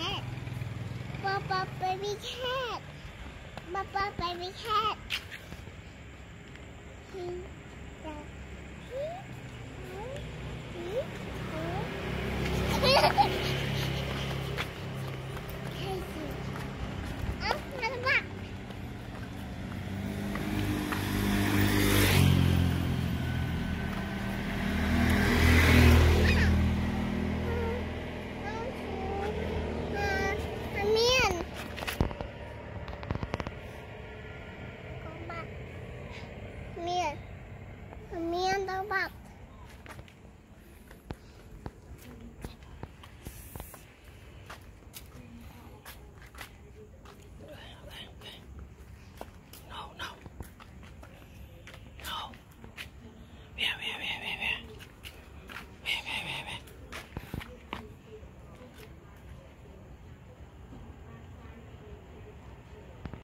cat. Papa baby cat. Papa baby cat. Hmm. about